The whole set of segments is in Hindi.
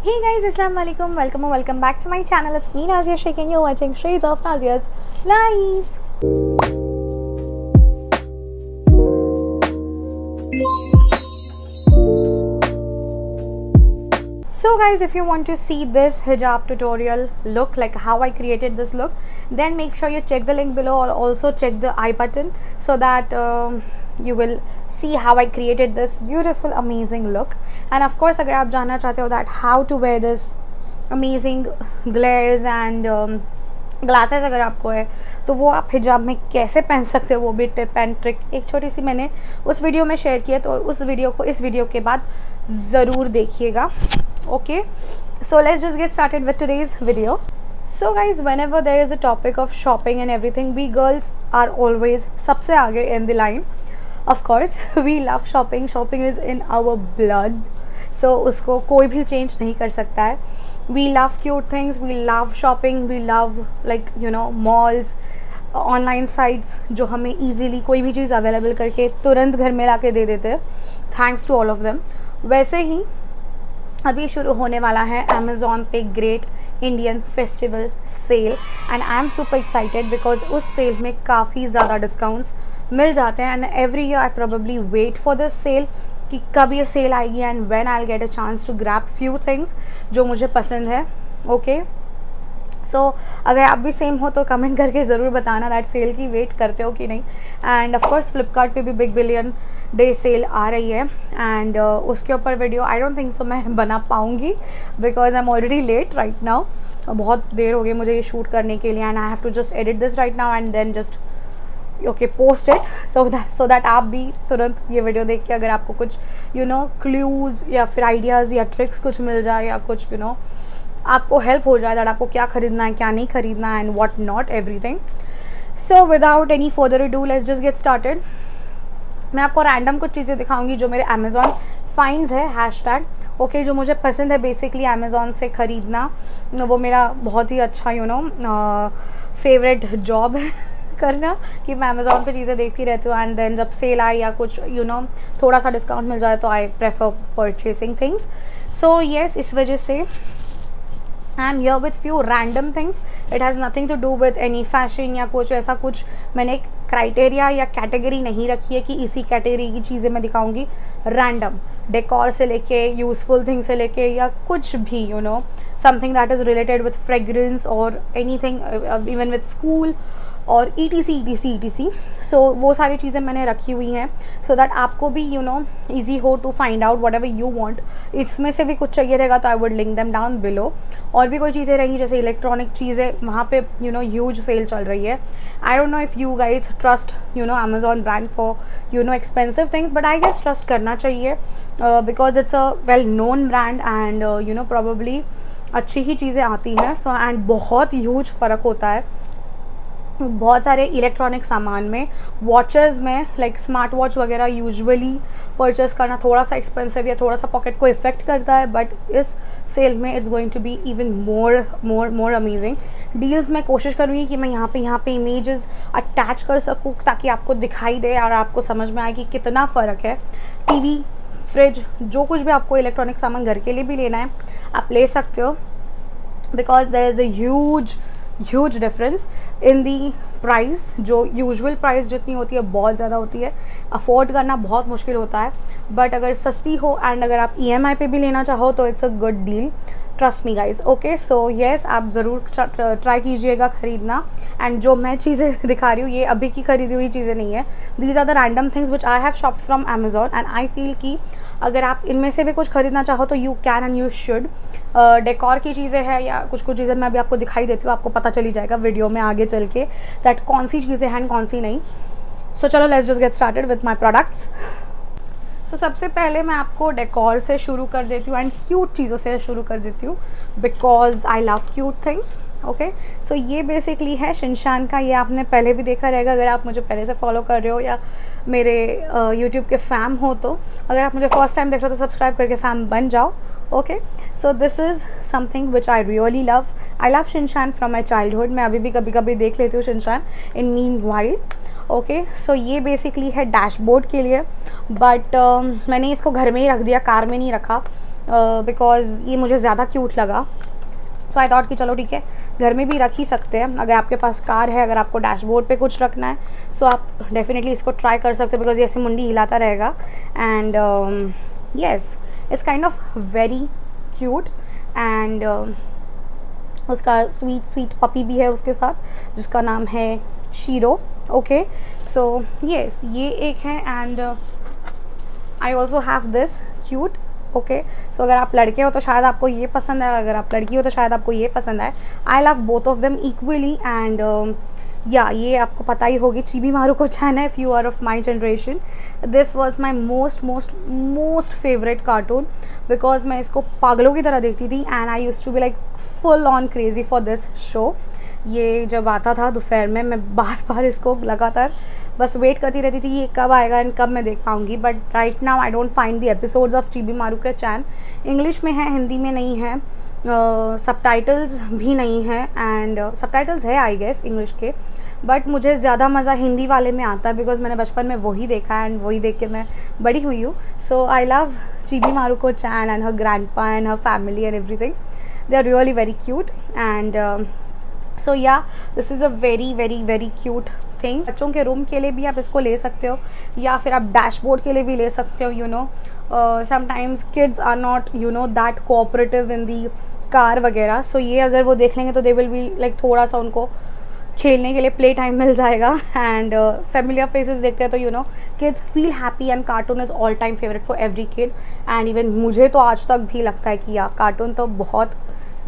Hey guys, Assalamu alaikum. Welcome or welcome back to my channel. It's me Nazia Sheikh and you're watching Shades of Nazia's Life. So guys, if you want to see this hijab tutorial look, like how I created this look, then make sure you check the link below or also check the I button so that um, you will see how I created this beautiful amazing look and of course, अगर आप जानना चाहते हो that how to wear this amazing glares and glasses अगर आपको है तो वो आप हिजाब में कैसे पहन सकते हो वो भी टिप एंड ट्रिक एक छोटी सी मैंने उस वीडियो में शेयर किया तो उस वीडियो को, इस वीडियो के बाद ज़रूर देखिएगा। Okay so let's just get started with today's video so guys whenever there is a topic of shopping and everything we girls are always सबसे आगे in the line of course we love shopping shopping is in our blood so उसको कोई भी चेंज नहीं कर सकता है. We love cute things we love shopping we love like you know malls online sites जो हमें ईजीली कोई भी चीज़ अवेलेबल करके तुरंत घर में ला के दे देते हैं. Thanks to all of them वैसे ही, अभी शुरू होने वाला है अमेज़ोन पे great Indian festival sale and I am super excited because उस सेल में काफ़ी ज़्यादा डिस्काउंट्स मिल जाते हैं and every year I probably wait for this sale कि कब ये सेल आएगी and when I get a chance to grab few things जो मुझे पसंद है ओके सो so, अगर आप भी सेम हो तो कमेंट करके ज़रूर बताना दैट सेल की वेट करते हो कि नहीं। एंड ऑफकोर्स फ्लिपकार्ट भी बिग बिलियन डे सेल आ रही है एंड uh, उसके ऊपर video I don't think so मैं बना पाऊँगी because I am already late right now बहुत देर हो गई मुझे ये शूट करने के लिए and I have to just edit this right now and then just okay post it so that so that आप भी तुरंत ये वीडियो देख के अगर आपको कुछ यू नो क्लूज़ या फिर आइडियाज़ या ट्रिक्स कुछ मिल जाए या कुछ यू you नो know, आपको हेल्प हो जाए दैट आपको क्या खरीदना है क्या नहीं खरीदना है and what not everything so without any further do let's just get started मैं आपको रैंडम कुछ चीज़ें दिखाऊँगी जो मेरे अमेज़ॉन फाइन्स है हैश टैग ओके जो मुझे पसंद है बेसिकली अमेज़ॉन से ख़रीदना वो मेरा बहुत ही अच्छा यू नो फेवरेट जॉब है। करना कि मैं अमेज़ोन पे चीज़ें देखती रहती हूँ एंड देन जब सेल आए या कुछ यू you नो know, थोड़ा सा डिस्काउंट मिल जाए तो I prefer purchasing things so yes इस वजह से I am here with few random things it has nothing to do with any fashion या कुछ ऐसा कुछ मैंने एक क्राइटेरिया या कैटेगरी नहीं रखी है कि इसी कैटेगरी की चीज़ें मैं दिखाऊँगी. रैंडम डेकोर से लेके यूज़फुल थिंग से लेके या कुछ भी you know something that is related with fragrance और anything even with school और E T C E T C E T C so वो सारी चीज़ें मैंने रखी हुई हैं सो दैट आपको भी यू नो ईजी हो to find out whatever you want इसमें से भी कुछ चाहिए रहेगा तो I would link them down below और भी कोई चीज़ें रहेंगी, जैसे इलेक्ट्रॉनिक चीज़ें, वहाँ पे यू नो ह्यूज सेल चल रही है. I don't know if you guys trust you know Amazon brand for you know expensive things but I guess trust करना चाहिए because it's a well known brand and you know probably अच्छी ही चीज़ें आती हैं सो एंड बहुत ह्यूज फ़र्क होता है. बहुत सारे इलेक्ट्रॉनिक सामान में वॉचेस में लाइक स्मार्ट वॉच वगैरह यूजुअली परचेस करना थोड़ा सा एक्सपेंसिव या थोड़ा सा पॉकेट को इफ़ेक्ट करता है बट इस सेल में it's going to be even more more more amazing deals मैं कोशिश करूँगी कि मैं यहाँ पे यहाँ पे इमेजेस अटैच कर सकूँ ताकि आपको दिखाई दे और आपको समझ में आए कि कितना फ़र्क है। टीवी फ्रिज जो कुछ भी आपको इलेक्ट्रॉनिक सामान घर के लिए भी लेना है, आप ले सकते हो। Because there is a huge huge difference in the price जो यूजुअल प्राइस जितनी होती है, बहुत ज़्यादा होती है। अफोर्ड करना बहुत मुश्किल होता है। बट अगर सस्ती हो एंड अगर आप ई e पे भी लेना चाहो तो it's a good deal trust me guys okay so yes आप ज़रूर ट्राई कीजिएगा ख़रीदना। एंड जो मैं चीज़ें दिखा रही हूँ, ये अभी की खरीदी हुई चीज़ें नहीं है। These are the random things which I have shop from Amazon and I feel कि अगर आप इनमें से भी कुछ ख़रीदना चाहो तो you can and you should decor की चीज़ें हैं या कुछ कुछ चीज़ें मैं अभी आपको दिखाई देती हूँ आपको पता चली जाएगा वीडियो में आगे चल के दैट कौन सी चीज़ें हैं कौन सी नहीं. सो so, चलो let's just get started with my products so सबसे पहले मैं आपको डेकोर से शुरू कर देती हूँ एंड क्यूट चीज़ों से शुरू कर देती हूँ because I love cute things okay so ये बेसिकली है शिनशान का ये आपने पहले भी देखा रहेगा अगर आप मुझे पहले से फॉलो कर रहे हो या मेरे यूट्यूब के फैम हो तो। अगर आप मुझे फ़र्स्ट टाइम देख रहे हो तो सब्सक्राइब करके फैम बन जाओ okay so this is something which I really love I love Shinchan from my childhood मैं अभी भी कभी कभी देख लेती हूँ Shinchan in mean wild okay so ये बेसिकली है डैशबोर्ड के लिए। बट uh, मैंने इसको घर में ही रख दिया कार में नहीं रखा बिकॉज़ uh, ये मुझे ज़्यादा क्यूट लगा। सो आई थॉट कि चलो ठीक है, घर में भी रख ही सकते हैं। अगर आपके पास कार है, अगर आपको डैशबोर्ड पे कुछ रखना है सो so आप डेफिनेटली इसको ट्राई कर सकते हो बिकॉज़ ये ऐसे मुंडी हिलाता रहेगा। And yes it's kind of very cute and उसका स्वीट स्वीट पपी भी है उसके साथ, जिसका नाम है शीरो ओके सो येस ये एक है and I also have this cute okay? So अगर आप लड़के हो तो शायद आपको ये पसंद है, अगर आप लड़की हो तो शायद आपको ये पसंद है। I love both of them equally and या ये आपको पता ही होगी, चीबी मारू को चैन है if you are of my generation this was my most most most favourite cartoon because मैं इसको पागलों की तरह देखती थी and I use to be like full on crazy for this show ये जब आता था दोपहर में, मैं बार बार इसको लगातार बस वेट करती रहती थी ये कब आएगा एंड कब मैं देख पाऊँगी। But right now I don't find the episodes of Chibi Maruko chan English में है, हिंदी में नहीं है। सब टाइटल्स भी नहीं है एंड सब टाइटल्स है आई गेस इंग्लिश के। बट मुझे ज़्यादा मज़ा हिंदी वाले में आता है बिकॉज़ मैंने बचपन में वही देखा एंड वही देख के मैं बड़ी हुई हूँ। So I love Chibi Maruko chan and her grandpa and her family and everything they are really very cute and so yeah this is a very very very cute thing बच्चों के रूम के लिए भी आप इसको ले सकते हो या फिर आप डैशबोर्ड के लिए भी ले सकते हो you know sometimes kids are not you know that cooperative in the car वगैरह. सो ये अगर वो देख लेंगे तो दे विल बी लाइक थोड़ा सा उनको खेलने के लिए प्ले टाइम मिल जाएगा. एंड फेमिलियर फेसेस देखते हैं तो you know kids feel happy and cartoon is all time favourite for every kid and even मुझे तो आज तक भी लगता है कि या कार्टून तो बहुत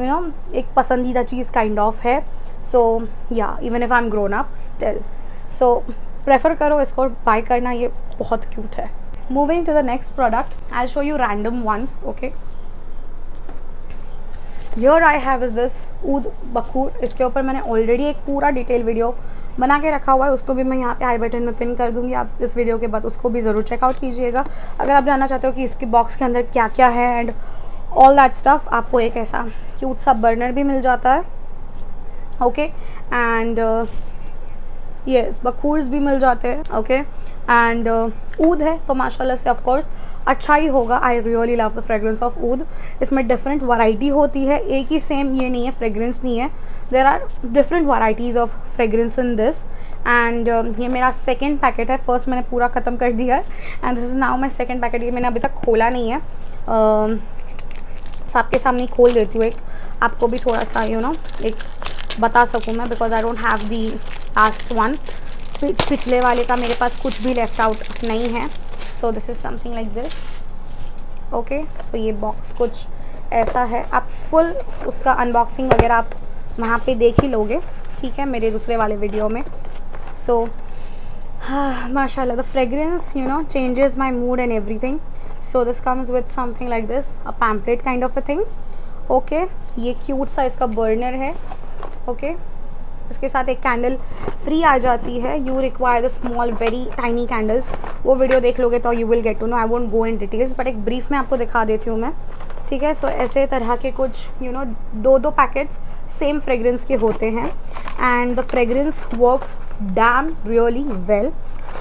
यू you नो know, एक पसंदीदा चीज़ काइंड ऑफ़ है. So yeah even if I am grown up still so prefer करो इसको बाय करना, ये बहुत क्यूट है। Moving to the next product I show you random ones okay your I have is this oud बखूर इसके ऊपर मैंने ऑलरेडी एक पूरा डिटेल वीडियो बना के रखा हुआ है। उसको भी मैं यहाँ पे आई बटन में पिन कर दूँगी। आप इस वीडियो के बाद उसको भी ज़रूर चेकआउट कीजिएगा। अगर आप जानना चाहते हो कि इसके बॉक्स के अंदर क्या क्या है एंड ऑल दैट स्टफ़ आपको एक ऐसा क्यूट सा बर्नर भी मिल जाता है ओके एंड येस बखूर्स भी मिल जाते हैं ओके एंड ऊद है तो माशाल्लाह से ऑफ़ कोर्स अच्छा ही होगा। I really love the fragrance of oud इसमें डिफरेंट वैरायटी होती है। एक ही सेम ये नहीं है फ्रेगरेंस नहीं है। There are different varieties of fragrance in this and ये मेरा सेकेंड पैकेट है। फ़र्स्ट मैंने पूरा ख़त्म कर दिया है। And this is now my second packet ये मैंने अभी तक खोला नहीं है। Uh, आपके सामने खोल देती हूँ एक। आपको भी थोड़ा सा यू you नो know, एक बता सकूँ मैं because I don't have the last one पिछले वाले का मेरे पास कुछ भी लेफ़्ट आउट नहीं है. So this is something like this okay so ये बॉक्स कुछ ऐसा है. आप फुल उसका अनबॉक्सिंग वगैरह आप वहाँ पे देख ही लोगे. ठीक है, मेरे दूसरे वाले वीडियो में. सो माशाल्लाह the fragrance you know changes my mood and everything so this comes with something like this a pamphlet kind of a thing okay ये क्यूट सा इसका बर्नर है. ओके? इसके साथ एक कैंडल फ्री आ जाती है। You require the small very tiny candles वो वीडियो देख लोगे तो you will get to know I won't go in details but एक ब्रीफ में आपको दिखा देती हूँ मैं। ठीक है? सो so, ऐसे तरह के कुछ यू you नो know, दो दो पैकेट्स सेम फ्रेगरेंस के होते हैं. And the fragrance works damn really well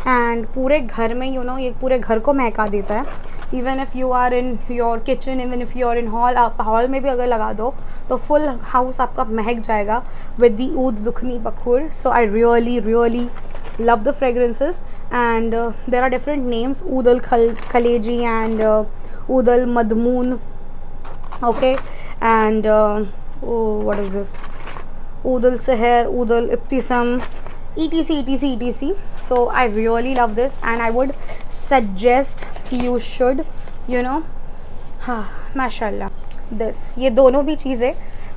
and पूरे घर में यू you नो know, ये पूरे घर को महका देता है. Even if you are in your kitchen even if you are in hall आप हॉल में भी अगर लगा दो तो फुल हाउस आपका महक जाएगा with the ऊद दुखनी बखूर so I really really and uh, there are different names udal khal khaleji and uh, udal madmoon. Okay? And uh, oh, what is this udal seher udal ibtisam etc etc etc so i really love this and i would suggest you should you know हाँ माशाल्लाह दिस ये दोनों भी चीज़ें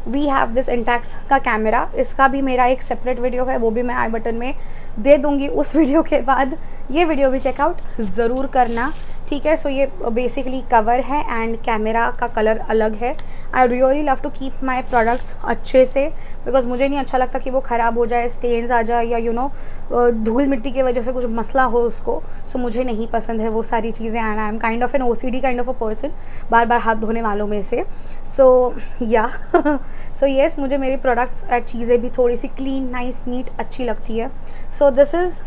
वी हैव दिस इंटैक्स का कैमरा इसका भी मेरा एक सेपरेट वीडियो है वो भी मैं आई बटन में दे दूँगी उस वीडियो के बाद ये वीडियो भी चेकआउट ज़रूर करना ठीक है सो ये बेसिकली कवर है एंड कैमरा का कलर अलग है। I really love to keep my products अच्छे से बिकॉज़ मुझे नहीं अच्छा लगता कि वो ख़राब हो जाए स्टेन्स आ जाए या यू नो धूल मिट्टी की वजह से कुछ मसला हो उसको सो so, मुझे नहीं पसंद है वो सारी चीज़ें। And I am kind of an O C D kind of a person बार बार हाथ धोने वालों में से। सो या सो येस मुझे मेरी प्रोडक्ट्स एंड चीज़ें भी थोड़ी सी क्लीन नाइस नीट अच्छी लगती है। So this is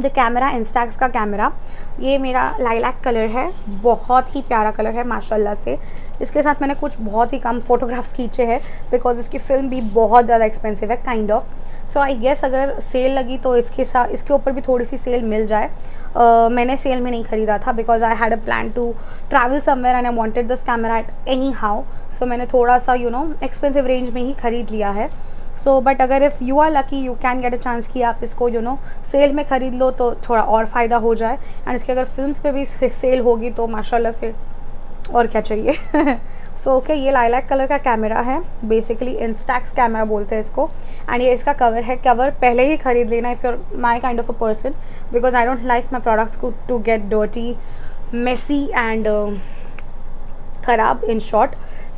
the camera Instax का कैमरा। ये मेरा लाइलैक कलर है बहुत ही प्यारा कलर है माशाल्लाह से। इसके साथ मैंने कुछ बहुत ही कम फ़ोटोग्राफ्स खींचे हैं बिकॉज़ इसकी फ़िल्म भी बहुत ज़्यादा एक्सपेंसिव है kind of so I guess अगर सेल लगी तो इसके साथ इसके ऊपर भी थोड़ी सी सेल मिल जाए। uh, मैंने सेल में नहीं ख़रीदा था because I had a plan to travel somewhere and I wanted this camera at anyhow so मैंने थोड़ा सा यू नो एक्सपेंसिव रेंज में ही ख़रीद लिया है। सो बट अगर if you are lucky you can get a chance कि आप इसको यू नो सेल में ख़रीद लो तो थोड़ा और फ़ायदा हो जाए। एंड इसकी अगर फ़िल्म पे भी सेल होगी तो माशाल्लाह से और क्या चाहिए? सो ओके ये लाइलैक कलर का कैमरा है। बेसिकली इंस्टैक्स कैमरा बोलते हैं इसको। एंड ये इसका कवर है। कवर पहले ही ख़रीद लेना if your my kind of a person because I don't like my products to get dirty messy and ख़राब इन शॉर्ट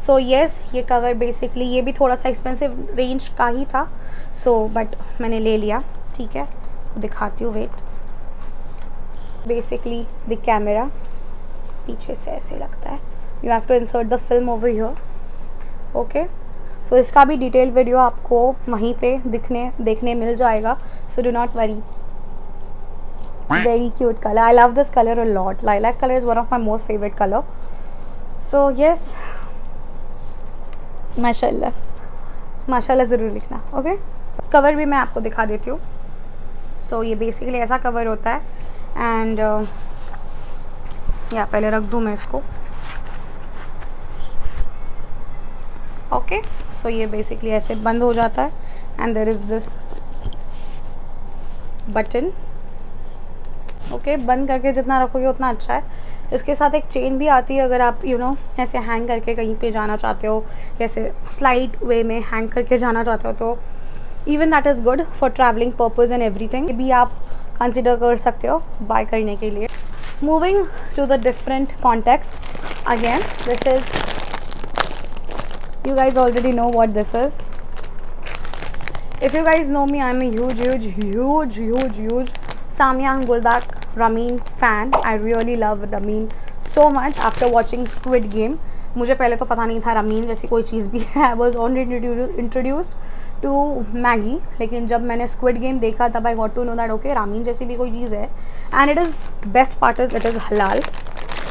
सो येस ये कवर बेसिकली ये भी थोड़ा सा एक्सपेंसिव रेंज का ही था. सो so, बट मैंने ले लिया. ठीक है? दिखाती हूँ वेट बेसिकली द कैमरा पीछे से ऐसे लगता है. You have to insert the film over here okay so इसका भी डिटेल वीडियो आपको वहीं पे दिखने देखने मिल जाएगा. So do not worry very cute color. I love this color a lot. Lilac colour is one of my most favourite colour so yes. माशाल्लाह। माशाल्लाह ज़रूर लिखना ओके कवर भी मैं आपको दिखा देती हूँ। सो so, ये बेसिकली ऐसा कवर होता है। एंड uh, या पहले रख दूँ मैं इसको। ओके सो ये बेसिकली ऐसे बंद हो जाता है। And there is this button okay बंद करके जितना रखोगे उतना अच्छा है। इसके साथ एक चेन भी आती है अगर आप यू you नो know, ऐसे हैंग करके कहीं पे जाना चाहते हो ऐसे स्लाइड वे में हैंग करके जाना चाहते हो तो even that is good for travelling purpose and everything भी आप कंसिडर कर सकते हो बाय करने के लिए. Moving to the different context again this is you guys already know what this is. If you guys know me i'm a huge huge huge huge huge samyang guldak ramin fan I really love ramen so much after watching Squid Game मुझे पहले तो पता नहीं था रमीन जैसी कोई चीज़ भी है। I was on introduced to Maggi लेकिन जब मैंने स्क्विड गेम देखा, तब I got to know that okay ramen जैसी भी कोई चीज़ है। And it is best part is it is हलाल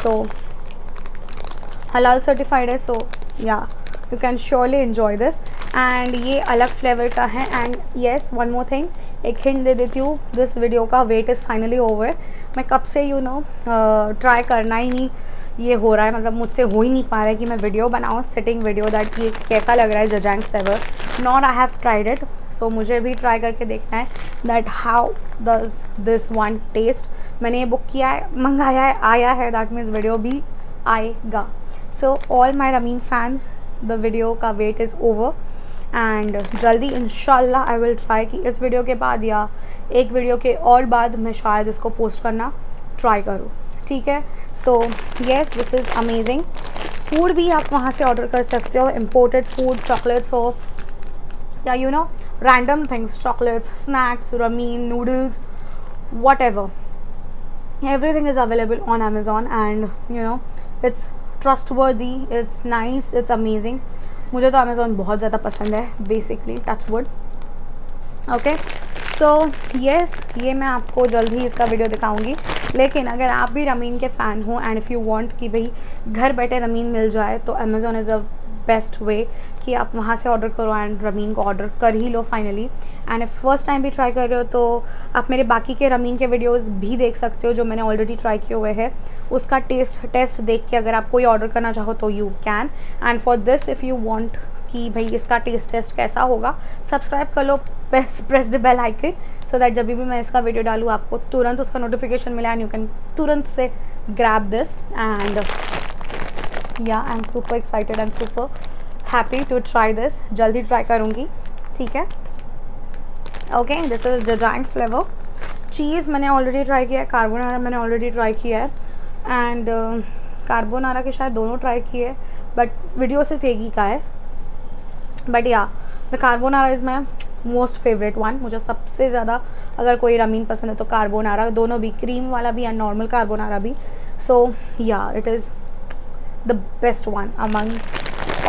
सो हलाल सर्टिफाइड है so yeah you can surely enjoy this and ये अलग फ्लेवर का है। And yes one more thing एक हिंट दे देती हूँ दिस वीडियो का वेट इज़ फाइनली ओवर मैं कब से यू नो ट्राई करना ही नहीं, ये हो रहा है मतलब मुझसे हो ही नहीं पा रहा है कि मैं वीडियो बनाऊँ सिटिंग वीडियो दैट ये कैसा लग रहा है jjajang flavour not I have tried it so मुझे भी ट्राई करके देखना है that how does this one taste मैंने ये बुक किया है, मंगाया है, आया है दैट मीन्स वीडियो भी आएगा. So all my ramen fans the video का वेट इज़ ओवर एंड जल्दी इनशाला आई विल ट्राई कि इस वीडियो के बाद या एक वीडियो के और बाद मैं शायद इसको पोस्ट करना ट्राई करूँ। ठीक है? So yes this is amazing food भी आप वहाँ से ऑर्डर कर सकते हो। इम्पोर्टेड फ़ूड चॉकलेट्स हो। Yeah you know random things chocolates snacks ramen noodles whatever everything is available on amazon and, you know, it's trustworthy, it's nice, it's amazing. मुझे तो अमेज़ोन बहुत ज़्यादा पसंद है basically touch wood okay so yes ये मैं आपको जल्द ही इसका वीडियो दिखाऊँगी. लेकिन अगर आप भी रमीन के फ़ैन हो एंड इफ़ यू वांट कि भाई घर बैठे रमीन मिल जाए तो Amazon is a best way कि आप वहाँ से ऑर्डर करो एंड रमीन को ऑर्डर कर ही लो फाइनली एंड फ़र्स्ट टाइम भी ट्राई कर रहे हो तो आप मेरे बाकी के रमीन के वीडियोस भी देख सकते हो जो मैंने ऑलरेडी ट्राई किए हुए हैं. उसका टेस्ट टेस्ट देख के अगर आप कोई ऑर्डर करना चाहो तो you can and for this if you want कि भाई इसका टेस्ट टेस्ट कैसा होगा सब्सक्राइब कर लो press press the bell icon so that जब भी मैं इसका वीडियो डालूँ आपको तुरंत उसका नोटिफिकेशन मिला एंड यू कैन तुरंत से grab this and I am super excited and super happy to try this जल्दी ट्राई करूँगी ठीक है? Okay this is giant flavour चीज़ मैंने ऑलरेडी ट्राई किया है कार्बोनारा मैंने ऑलरेडी ट्राई किया है एंड कार्बोनारा uh, के शायद दोनों ट्राई किए बट वीडियो सिर्फ़ एक ही का है। But yeah the carbonara is my most favourite one मुझे सबसे ज़्यादा अगर कोई रमीन पसंद है तो कार्बोनारा दोनों भी क्रीम वाला भी एंड नॉर्मल कार्बोनारा भी। So yeah it is the best one among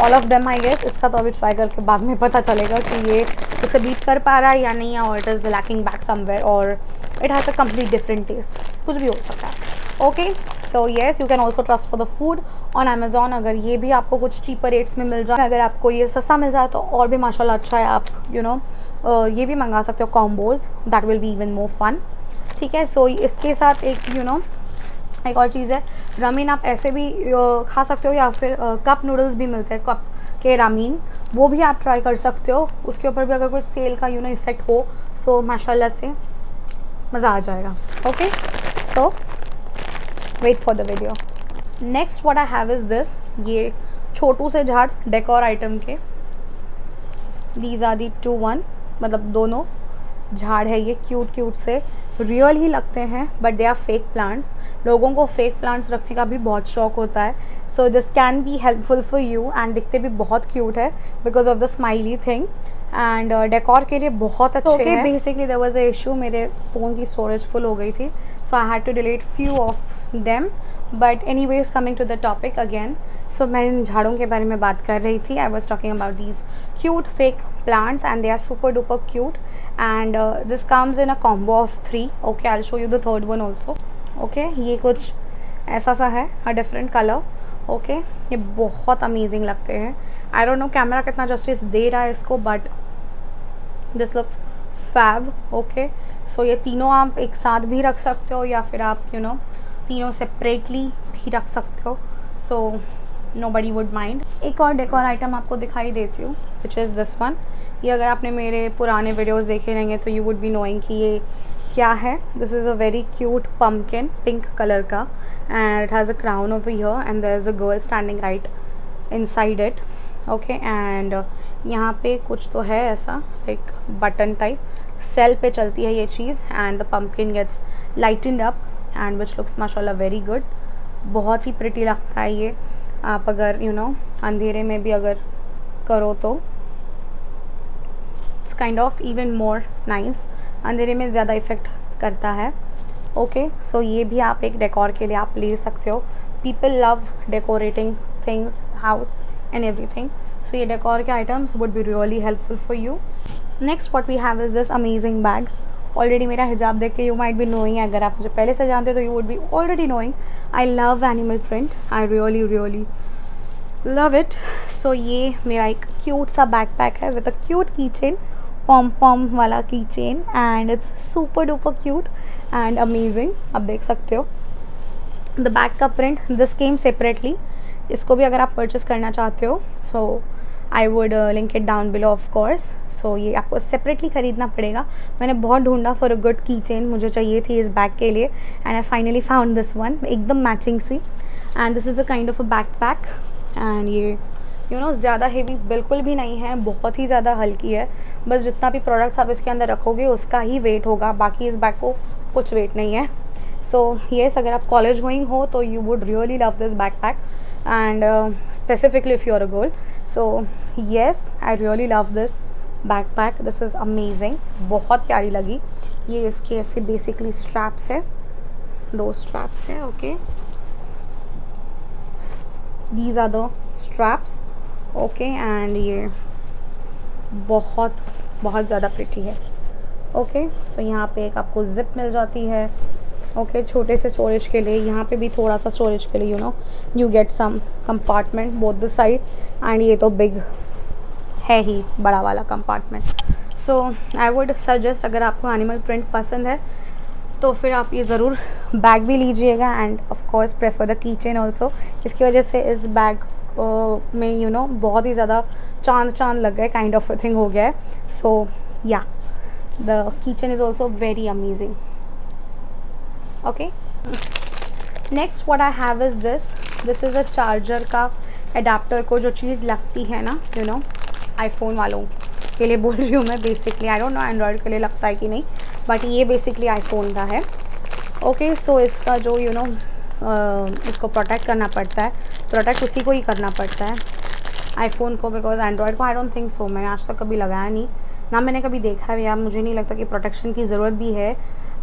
all of them I guess इसका तो अभी ट्राई करके बाद में पता चलेगा कि ये इसे बीट कर पा रहा है या नहीं और it is lacking back somewhere और it has a complete different taste कुछ भी हो सकता है। Okay so yes you can also trust for the food on Amazon अगर ये भी आपको कुछ चीपर रेट्स में मिल जाए अगर आपको ये सस्ता मिल जाए तो और भी माशाल्लाह अच्छा है। आप यू you नो know, ये भी मंगा सकते हो combos that will be even more fun ठीक है? सो so, इसके साथ एक यू you नो know, एक और चीज़ है रामीन आप ऐसे भी खा सकते हो या फिर कप नूडल्स भी मिलते हैं कप के रामीन वो भी आप ट्राई कर सकते हो। उसके ऊपर भी अगर कोई सेल का यू नो इफ़ेक्ट हो सो माशाल्लाह से मज़ा आ जाएगा। Okay so wait for the video next what I have is this ये छोटू से झाड़ डेकोर आइटम के। These are the two one मतलब दोनों झाड़ है ये क्यूट क्यूट से। रियल ही लगते हैं but they are fake plants लोगों को फेक प्लांट्स रखने का भी बहुत शौक होता है. So this can be helpful for you and दिखते भी बहुत क्यूट है because of the smiley thing and decor के लिए बहुत अच्छे okay, हैं. Basically there was a issue मेरे फ़ोन की स्टोरेज फुल हो गई थी. So I had to delete few of them but anyways coming to the topic again so मैं इन झाड़ों के बारे में बात कर रही थी. I was talking about these cute fake plants and they are super duper cute and this comes in a combo of three okay I show you the third one also okay ये कुछ ऐसा सा है अ डिफरेंट कलर ओके ये बहुत अमेजिंग लगते हैं. आई डोंट नो कैमरा कितना जस्टिस दे रहा है इसको but this looks fab okay so ये तीनों आप एक साथ भी रख सकते हो या फिर आप यू you नो know, तीनों सेपरेटली भी रख सकते हो. So nobody would mind एक और डेकोर आइटम आपको दिखाई देती हूँ विच इज़ दिस वन ये अगर आपने मेरे पुराने वीडियोज़ देखे रहेंगे तो यू वुड बी नोइंग कि ये क्या है. This is a very cute pumpkin pink colour का and it has a crown of ear and there is a girl standing right inside it okay and यहाँ पे कुछ तो है ऐसा लाइक बटन टाइप सेल पे चलती है ये चीज़ and the pumpkin gets lightened up and which looks माशाल्लाह वेरी गुड बहुत ही प्रिटी लगता है ये. आप अगर यू you नो know, अंधेरे में भी अगर करो तो it's kind of even more nice अंधेरे में ज़्यादा इफ़ेक्ट करता है। ओके okay, सो so ये भी आप एक डेकोर के लिए आप ले सकते हो। People love decorating things house and everything so ये डेकोर के items would be really helpful for you next what we have is this amazing bag already मेरा हिजाब देख के यू माइट बी नोइंग अगर आप मुझे पहले से जानते तो you would be already knowing I love animal print I really really love it so ये मेरा एक क्यूट सा बैक पैक है with a cute keychain pom pom वाला keychain and it's super duper cute and amazing आप देख सकते हो. द बैक का प्रिंट दिस केम सेपरेटली इसको भी अगर आप परचेस करना चाहते हो so I would link it down below of course so ये आपको सेपरेटली ख़रीदना पड़ेगा। मैंने बहुत ढूंढा फॉर अ गुड की चेन मुझे चाहिए थी इस बैग के लिए and I finally found this one एकदम matching C. And this is a kind of a backpack and ये यू नो ज़्यादा हेवी बिल्कुल भी नहीं है बहुत ही ज़्यादा हल्की है। बस जितना भी प्रोडक्ट्स आप इसके अंदर रखोगे उसका ही वेट होगा बाकी इस बैग को कुछ वेट नहीं है। सो so, येस yes, अगर आप कॉलेज गोइंग हो तो you would really love this backpack and uh, specifically if you're a girl. So yes i really love this backpack. This is amazing. बहुत प्यारी लगी। ये इसके ऐसे बेसिकली स्ट्रैप्स है। दो स्ट्रैप्स है okay these are the straps okay and ये बहुत बहुत ज़्यादा प्रिटी है ओके सो so यहाँ पे एक आपको जिप मिल जाती है। ओके छोटे से स्टोरेज के लिए, यहाँ पे भी थोड़ा सा स्टोरेज के लिए you know you get some compartment both the side and ये तो बिग है ही, बड़ा वाला compartment so I would suggest अगर आपको एनिमल प्रिंट पसंद है तो फिर आप ये ज़रूर बैग भी लीजिएगा and of course prefer the keychain also इसकी वजह से इस बैग में यू नो बहुत ही ज़्यादा चाँद चाँद लग गए काइंड ऑफ़ थिंग हो गया है. So yeah the kitchen is also very amazing okay? Next what I have is this this is a charger का अडाप्टर को जो चीज़ लगती है ना यू नो आईफोन वालों के लिए बोल रही हूँ मैं basically I don't know Android के लिए लगता है कि नहीं बट ये बेसिकली आईफोन का है. ओके okay, सो so इसका जो यू you नो know, इसको प्रोटेक्ट करना पड़ता है. प्रोटेक्ट उसी को ही करना पड़ता है आईफोन को बिकॉज़ एंड्रॉयड को आई डोंट थिंक सो मैंने आज तक कभी लगाया नहीं. ना मैंने कभी देखा है या मुझे नहीं लगता कि प्रोटेक्शन की ज़रूरत भी है.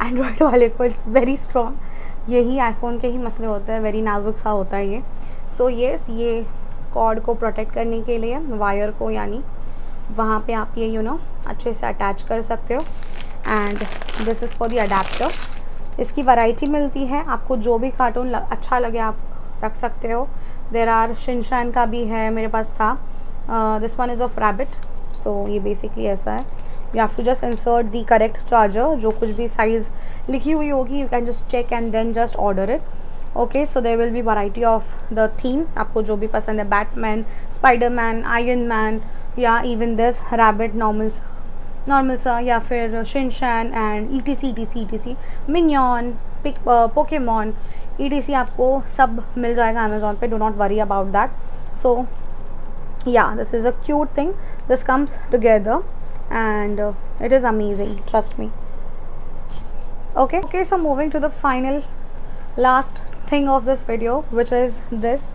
एंड्रॉयड वाले को इट्स वेरी स्ट्रॉन्ग यही आईफोन के ही मसले होते हैं वेरी नाजुक सा होता है ये. सो so, येस yes, ये कॉर्ड को प्रोटेक्ट करने के लिए वायर को यानी वहाँ पे आप ये यू you नो know, अच्छे से अटैच कर सकते हो. And this is for the adapter इसकी वैरायटी मिलती है. आपको जो भी कार्टून लग, अच्छा लगे आप रख सकते हो. देर आर शिनशान का भी है मेरे पास था. This one is of rabbit so ये बेसिकली ऐसा है. You have to just insert the correct charger जो कुछ भी साइज़ लिखी हुई होगी you can just check and then just order it okay so there will be variety of the theme आपको जो भी पसंद है Batman Spider Man Iron Man या even this rabbit normal normal सा या फिर Shinchan and E T C E T C E T C minion pick Pokemon E T C आपको सब मिल जाएगा अमेज़ोन पे do not worry about that so yeah this is a cute thing this comes together. and uh, it is amazing trust me okay okay so moving to the final last thing of this video which is this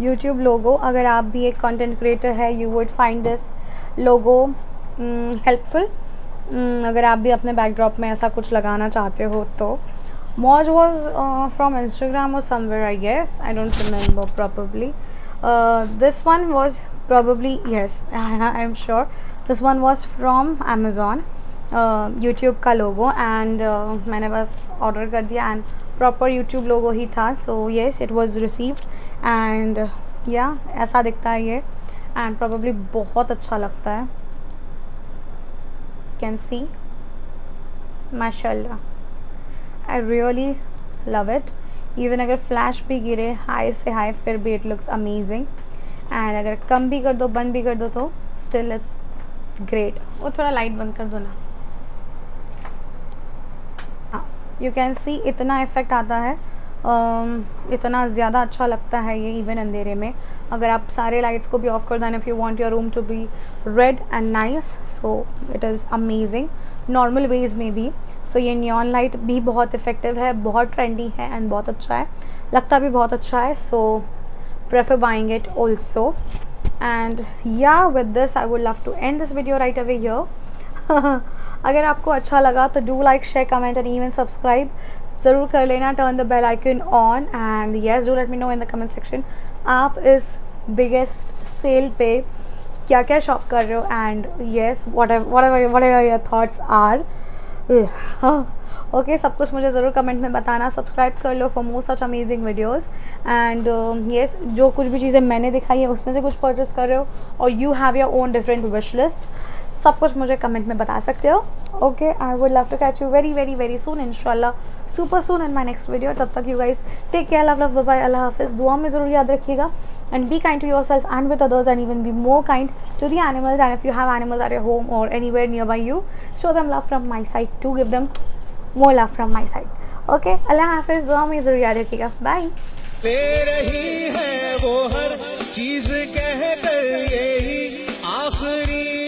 YouTube logo अगर आप भी एक content creator है you would find this logo um, helpful um, अगर आप भी अपने backdrop में ऐसा कुछ लगाना चाहते हो तो Moj was uh, from Instagram or somewhere I guess I don't remember probably uh, this one was probably yes I am sure This one was from Amazon YouTube का लोगो एंड uh, मैंने बस ऑर्डर कर दिया एंड प्रॉपर यूट्यूब लोगो ही था so yes it was received and yeah ऐसा दिखता है ये एंड प्रॉबली बहुत अच्छा लगता है। कैन सी माशाल्लाह। I really love it even अगर फ्लैश भी गिरे हाई से हाई फिर भी इट लुक्स अमेजिंग एंड अगर कम भी कर दो बंद भी कर दो तो स्टिल इट्स ग्रेट वो थोड़ा लाइट बंद कर दो ना। यू कैन सी इतना इफ़ेक्ट आता है इतना ज़्यादा अच्छा लगता है ये इवन अंधेरे में। अगर आप सारे लाइट्स को भी ऑफ़ कर दें if you want your room to be red and nice so it is amazing normal ways में भी। सो so, ये नियॉन लाइट भी बहुत इफ़ेक्टिव है बहुत ट्रेंडी है एंड बहुत अच्छा है। लगता भी बहुत अच्छा है so prefer buying it also and yeah with this I would love to end this video right away here. अगर आपको अच्छा लगा तो do like share comment and even subscribe ज़रूर कर लेना turn the bell icon on and yes do let me know in the comment section आप इस बिगेस्ट सेल पे क्या क्या शॉप कर रहे हो and yes what whatever your thoughts are okay सब कुछ मुझे ज़रूर कमेंट में बताना। सब्सक्राइब कर लो for more such amazing videos and yes जो कुछ भी चीज़ें मैंने दिखाई है, उसमें से कुछ परचेस कर रहे हो, और you have your own different wish list सब कुछ मुझे कमेंट में बता सकते हो। Okay I would love to catch you very very very soon इनशाला super soon in my next video तब तक you guys take care love love bye अल्लाह हाफिज़ दुआ में ज़रूर याद रखिएगा। And be kind to yourself and with others and even be more kind to the animals. And if you have animals at your home or anywhere nearby you, show them love from my side to give them more love from my side. Okay, Allah Hafiz, दुआ में ज़रूर याद रखिएगा. बाय रही वो हर चीज़ कह कर यही आखिरी